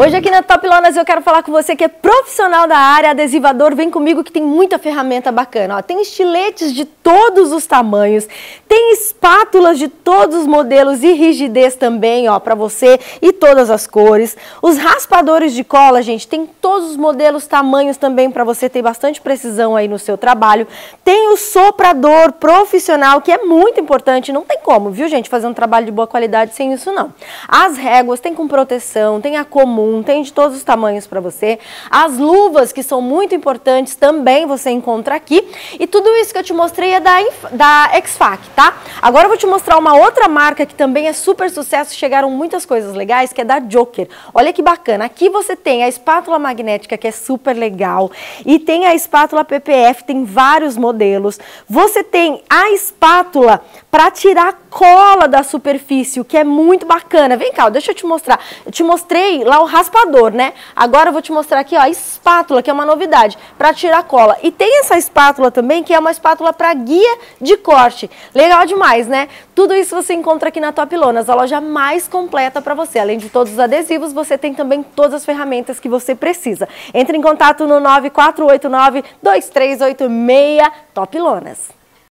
Hoje aqui na Top Lonas eu quero falar com você que é profissional da área, adesivador, vem comigo que tem muita ferramenta bacana. Ó, tem estiletes de todos os tamanhos, tem espátulas de todos os modelos e rigidez também, ó, para você e todas as cores. Os raspadores de cola, gente, tem todos os modelos, tamanhos também para você ter bastante precisão aí no seu trabalho. Tem o soprador profissional, que é muito importante, não tem como, viu, gente, fazer um trabalho de boa qualidade sem isso não. As réguas tem com proteção, tem a comum comum, tem de todos os tamanhos para você. As luvas, que são muito importantes, também você encontra aqui. E tudo isso que eu te mostrei é da, da X-Fac, tá? Agora eu vou te mostrar uma outra marca que também é super sucesso, chegaram muitas coisas legais, que é da Joker. Olha que bacana, aqui você tem a espátula magnética, que é super legal, e tem a espátula PPF, tem vários modelos. Você tem a espátula para tirar cola da superfície, o que é muito bacana. Vem cá, deixa eu te mostrar. Eu te mostrei lá o raspador, né? Agora eu vou te mostrar aqui, ó, a espátula, que é uma novidade, para tirar cola. E tem essa espátula também, que é uma espátula para guia de corte. Legal demais, né? Tudo isso você encontra aqui na Top Lonas, a loja mais completa para você. Além de todos os adesivos, você tem também todas as ferramentas que você precisa. Entre em contato no 9489 2386 Top Lonas.